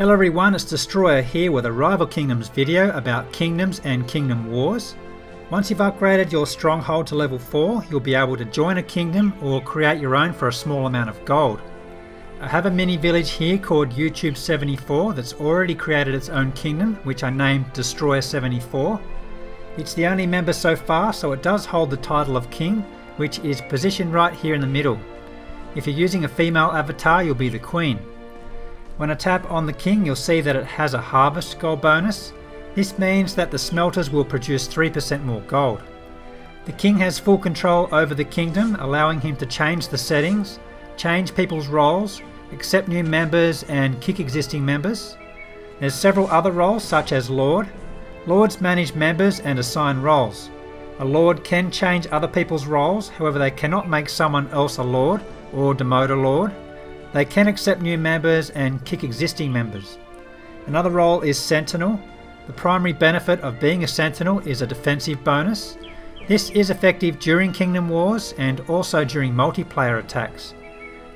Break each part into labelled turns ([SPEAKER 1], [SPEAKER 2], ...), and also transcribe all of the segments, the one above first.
[SPEAKER 1] Hello everyone, it's Destroyer here with a Rival Kingdoms video about kingdoms and kingdom wars. Once you've upgraded your stronghold to level 4, you'll be able to join a kingdom or create your own for a small amount of gold. I have a mini village here called YouTube 74 that's already created its own kingdom, which I named Destroyer 74. It's the only member so far, so it does hold the title of King, which is positioned right here in the middle. If you're using a female avatar, you'll be the Queen. When I tap on the king you'll see that it has a harvest gold bonus. This means that the smelters will produce 3% more gold. The king has full control over the kingdom allowing him to change the settings, change people's roles, accept new members and kick existing members. There's several other roles such as Lord. Lords manage members and assign roles. A Lord can change other people's roles, however they cannot make someone else a Lord or demote a Lord. They can accept new members and kick existing members. Another role is Sentinel. The primary benefit of being a Sentinel is a defensive bonus. This is effective during Kingdom Wars and also during multiplayer attacks.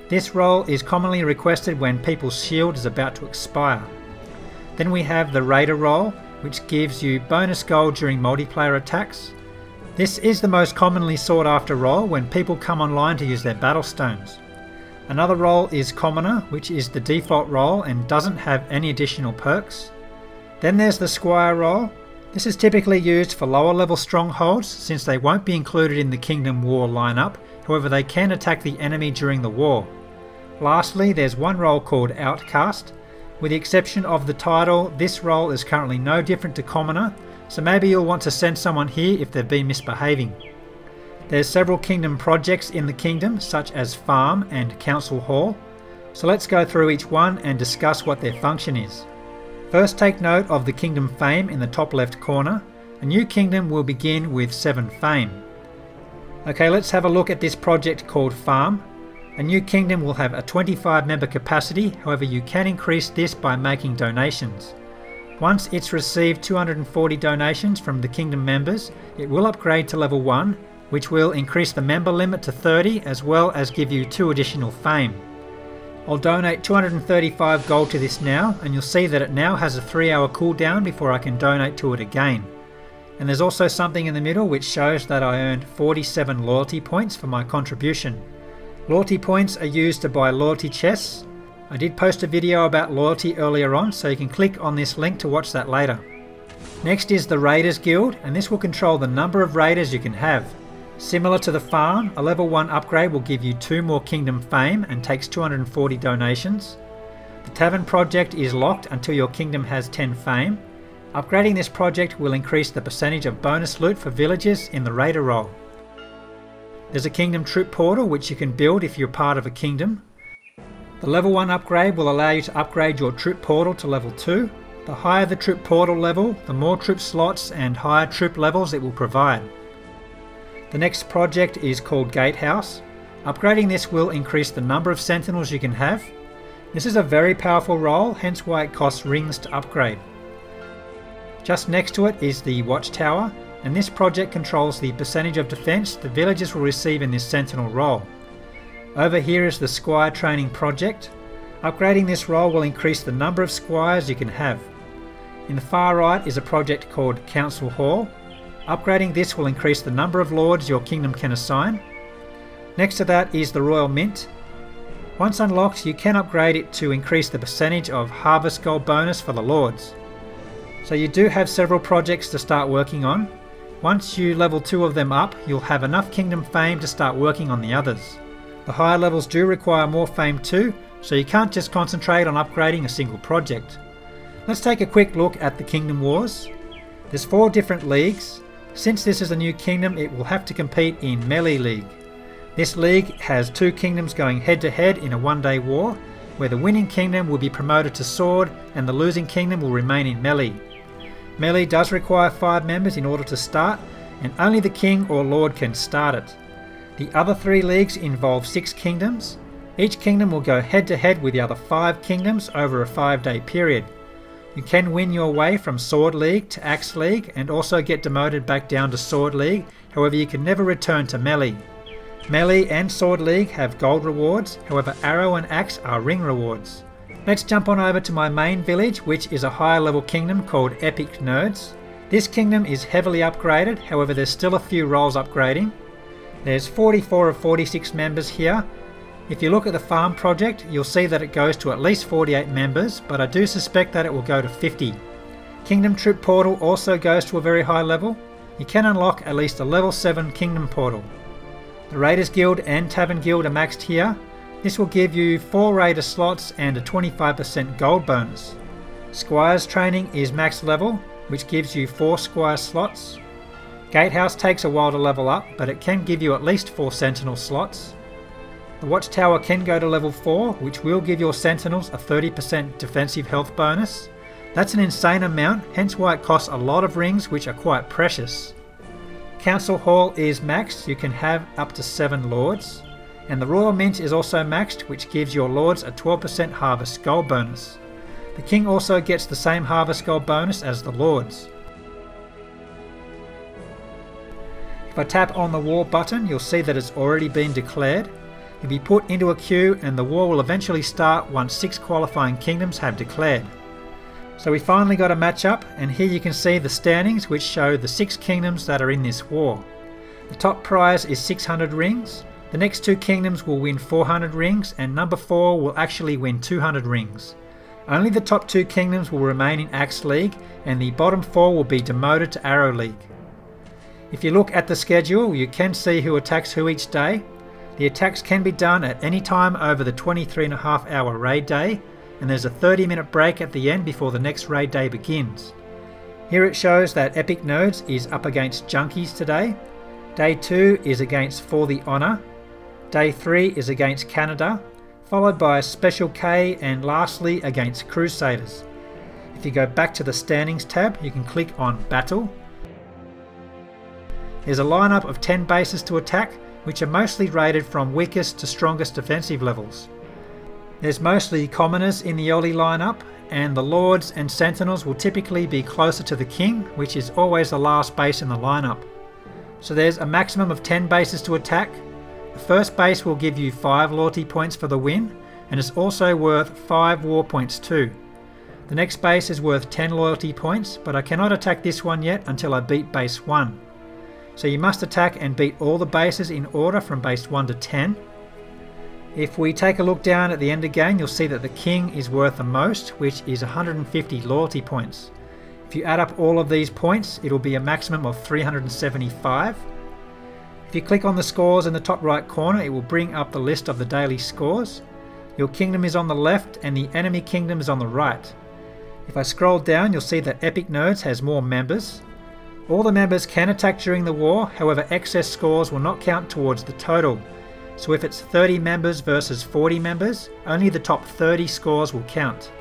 [SPEAKER 1] This role is commonly requested when people's shield is about to expire. Then we have the Raider role, which gives you bonus gold during multiplayer attacks. This is the most commonly sought after role when people come online to use their battle stones. Another role is Commoner, which is the default role and doesn't have any additional perks. Then there's the Squire role. This is typically used for lower level strongholds since they won't be included in the Kingdom War lineup, however they can attack the enemy during the war. Lastly, there's one role called Outcast. With the exception of the title, this role is currently no different to Commoner, so maybe you'll want to send someone here if they've been misbehaving. There's several kingdom projects in the kingdom, such as Farm and Council Hall. So let's go through each one and discuss what their function is. First take note of the kingdom fame in the top left corner. A new kingdom will begin with 7 fame. Okay, let's have a look at this project called Farm. A new kingdom will have a 25 member capacity, however you can increase this by making donations. Once it's received 240 donations from the kingdom members, it will upgrade to level 1 which will increase the member limit to 30 as well as give you 2 additional fame. I'll donate 235 gold to this now and you'll see that it now has a 3 hour cooldown before I can donate to it again. And there's also something in the middle which shows that I earned 47 loyalty points for my contribution. Loyalty points are used to buy loyalty chests. I did post a video about loyalty earlier on so you can click on this link to watch that later. Next is the Raiders Guild and this will control the number of raiders you can have. Similar to the farm, a level 1 upgrade will give you 2 more Kingdom Fame and takes 240 donations. The Tavern project is locked until your kingdom has 10 Fame. Upgrading this project will increase the percentage of bonus loot for villagers in the Raider role. There's a Kingdom Troop Portal which you can build if you're part of a kingdom. The level 1 upgrade will allow you to upgrade your troop portal to level 2. The higher the troop portal level, the more troop slots and higher troop levels it will provide. The next project is called Gatehouse. Upgrading this will increase the number of sentinels you can have. This is a very powerful role, hence why it costs rings to upgrade. Just next to it is the Watchtower, and this project controls the percentage of defense the villagers will receive in this sentinel role. Over here is the Squire Training Project. Upgrading this role will increase the number of squires you can have. In the far right is a project called Council Hall, Upgrading this will increase the number of lords your kingdom can assign. Next to that is the Royal Mint. Once unlocked, you can upgrade it to increase the percentage of harvest gold bonus for the lords. So you do have several projects to start working on. Once you level two of them up, you'll have enough kingdom fame to start working on the others. The higher levels do require more fame too, so you can't just concentrate on upgrading a single project. Let's take a quick look at the Kingdom Wars. There's four different leagues, since this is a new kingdom, it will have to compete in Melee League. This league has two kingdoms going head to head in a one day war, where the winning kingdom will be promoted to Sword and the losing kingdom will remain in Melee. Melee does require 5 members in order to start, and only the king or lord can start it. The other three leagues involve 6 kingdoms. Each kingdom will go head to head with the other 5 kingdoms over a 5 day period. You can win your way from Sword League to Axe League and also get demoted back down to Sword League, however you can never return to Melee. Melee and Sword League have gold rewards, however Arrow and Axe are ring rewards. Let's jump on over to my main village which is a higher level kingdom called Epic Nerds. This kingdom is heavily upgraded, however there's still a few roles upgrading. There's 44 of 46 members here. If you look at the farm project, you'll see that it goes to at least 48 members, but I do suspect that it will go to 50. Kingdom Troop Portal also goes to a very high level. You can unlock at least a level 7 Kingdom Portal. The Raiders Guild and Tavern Guild are maxed here. This will give you 4 Raider slots and a 25% gold bonus. Squire's training is max level, which gives you 4 Squire slots. Gatehouse takes a while to level up, but it can give you at least 4 Sentinel slots. The Watchtower can go to level 4, which will give your Sentinels a 30% defensive health bonus. That's an insane amount, hence why it costs a lot of rings which are quite precious. Council Hall is maxed, you can have up to 7 Lords. And the Royal Mint is also maxed, which gives your Lords a 12% Harvest Gold bonus. The King also gets the same Harvest Gold bonus as the Lords. If I tap on the war button, you'll see that it's already been declared. You'll be put into a queue and the war will eventually start once six qualifying kingdoms have declared. So we finally got a match up and here you can see the standings which show the six kingdoms that are in this war. The top prize is 600 rings, the next two kingdoms will win 400 rings and number 4 will actually win 200 rings. Only the top two kingdoms will remain in Axe League and the bottom 4 will be demoted to Arrow League. If you look at the schedule, you can see who attacks who each day. The attacks can be done at any time over the 23 and a half hour raid day, and there's a 30 minute break at the end before the next raid day begins. Here it shows that Epic Nerds is up against Junkies today. Day 2 is against For the Honour. Day 3 is against Canada, followed by a Special K and lastly against Crusaders. If you go back to the Standings tab, you can click on Battle there's a lineup of 10 bases to attack, which are mostly rated from weakest to strongest defensive levels. There's mostly commoners in the early lineup, and the lords and sentinels will typically be closer to the king, which is always the last base in the lineup. So there's a maximum of 10 bases to attack. The first base will give you 5 loyalty points for the win, and is also worth 5 war points too. The next base is worth 10 loyalty points, but I cannot attack this one yet until I beat base 1. So you must attack and beat all the bases in order from base 1 to 10. If we take a look down at the end again, you'll see that the king is worth the most, which is 150 loyalty points. If you add up all of these points, it'll be a maximum of 375. If you click on the scores in the top right corner, it will bring up the list of the daily scores. Your kingdom is on the left and the enemy kingdom is on the right. If I scroll down, you'll see that Epic Nerds has more members. All the members can attack during the war, however excess scores will not count towards the total. So if it's 30 members versus 40 members, only the top 30 scores will count.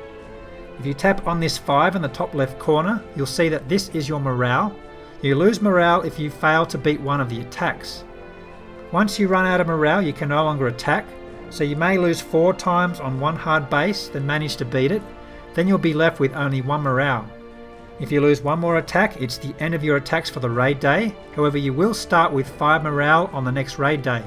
[SPEAKER 1] If you tap on this 5 in the top left corner, you'll see that this is your morale. You lose morale if you fail to beat one of the attacks. Once you run out of morale, you can no longer attack, so you may lose 4 times on one hard base, then manage to beat it, then you'll be left with only 1 morale. If you lose one more attack, it's the end of your attacks for the raid day, however you will start with 5 morale on the next raid day.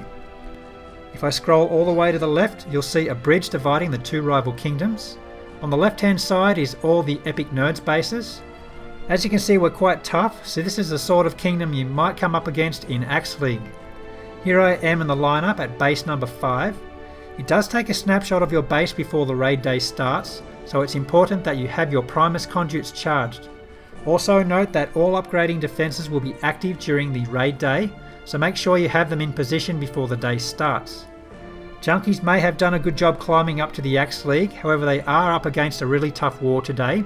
[SPEAKER 1] If I scroll all the way to the left, you'll see a bridge dividing the two rival kingdoms. On the left hand side is all the Epic Nerds bases. As you can see we're quite tough, so this is the sort of kingdom you might come up against in Axe League. Here I am in the lineup at base number 5. It does take a snapshot of your base before the raid day starts, so it's important that you have your Primus conduits charged. Also note that all upgrading defences will be active during the raid day, so make sure you have them in position before the day starts. Junkies may have done a good job climbing up to the Axe League, however they are up against a really tough war today.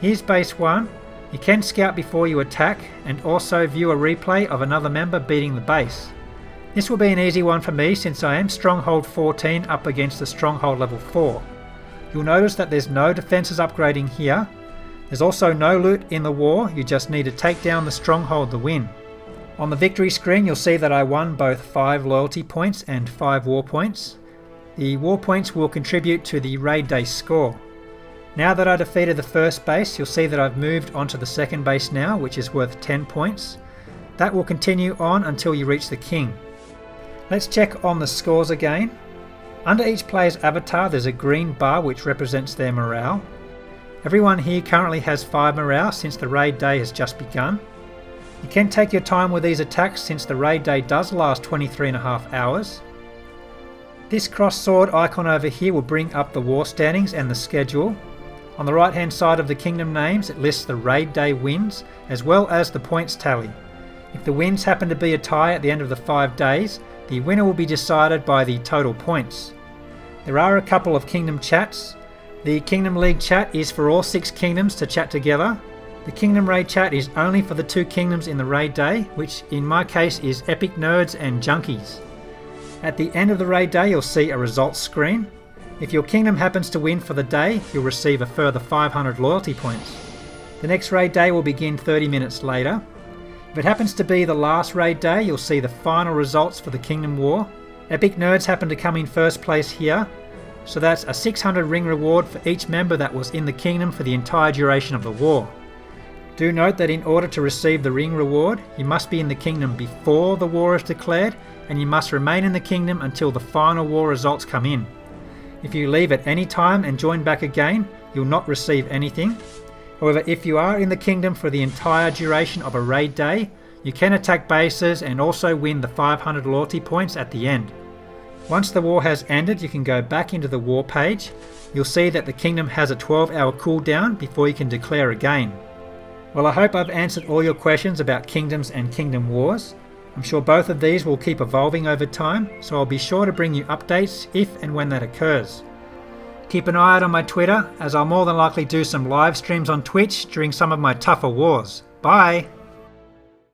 [SPEAKER 1] Here's base 1. You can scout before you attack and also view a replay of another member beating the base. This will be an easy one for me since I am Stronghold 14 up against the Stronghold level 4. You'll notice that there's no defences upgrading here, there's also no loot in the war, you just need to take down the stronghold to win. On the victory screen you'll see that I won both 5 loyalty points and 5 war points. The war points will contribute to the raid day score. Now that I defeated the first base, you'll see that I've moved onto the second base now, which is worth 10 points. That will continue on until you reach the king. Let's check on the scores again. Under each player's avatar there's a green bar which represents their morale. Everyone here currently has 5 morale since the raid day has just begun. You can take your time with these attacks since the raid day does last 23 and a half hours. This cross sword icon over here will bring up the war standings and the schedule. On the right hand side of the kingdom names it lists the raid day wins as well as the points tally. If the wins happen to be a tie at the end of the 5 days, the winner will be decided by the total points. There are a couple of kingdom chats. The Kingdom League chat is for all 6 kingdoms to chat together the Kingdom Raid chat is only for the two kingdoms in the raid day, which in my case is Epic Nerds and Junkies. At the end of the raid day you'll see a results screen. If your kingdom happens to win for the day, you'll receive a further 500 loyalty points. The next raid day will begin 30 minutes later. If it happens to be the last raid day, you'll see the final results for the Kingdom War. Epic Nerds happen to come in first place here, so that's a 600 ring reward for each member that was in the kingdom for the entire duration of the war. Do note that in order to receive the ring reward, you must be in the kingdom before the war is declared and you must remain in the kingdom until the final war results come in. If you leave at any time and join back again, you'll not receive anything. However, if you are in the kingdom for the entire duration of a raid day, you can attack bases and also win the 500 loyalty points at the end. Once the war has ended, you can go back into the war page. You'll see that the kingdom has a 12 hour cooldown before you can declare again. Well, I hope I've answered all your questions about Kingdoms and Kingdom Wars. I'm sure both of these will keep evolving over time, so I'll be sure to bring you updates if and when that occurs. Keep an eye out on my Twitter, as I'll more than likely do some live streams on Twitch during some of my tougher wars. Bye!